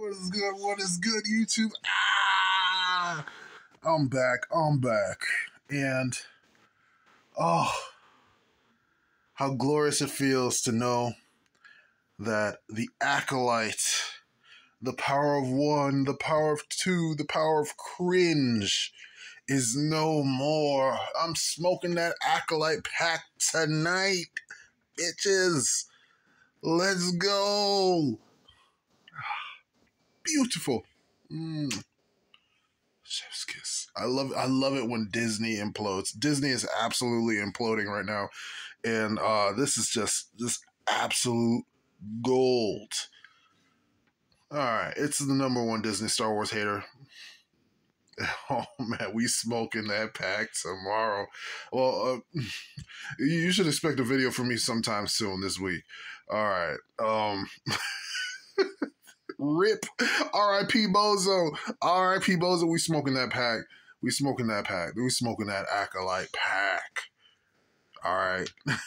What is good? What is good, YouTube? Ah, I'm back. I'm back. And oh, how glorious it feels to know that the acolyte, the power of one, the power of two, the power of cringe is no more. I'm smoking that acolyte pack tonight, bitches. Let's go. Beautiful. Mm. Chef's kiss. I love I love it when Disney implodes. Disney is absolutely imploding right now. And uh this is just just absolute gold. All right, it's the number one Disney Star Wars hater. Oh man, we smoking that pack tomorrow. Well, uh, you should expect a video from me sometime soon this week. All right. Um Rip. R.I.P. Bozo. R.I.P. Bozo. We smoking that pack. We smoking that pack. We smoking that acolyte pack. All right.